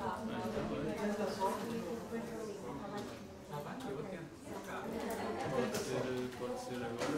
Tá pode ser agora.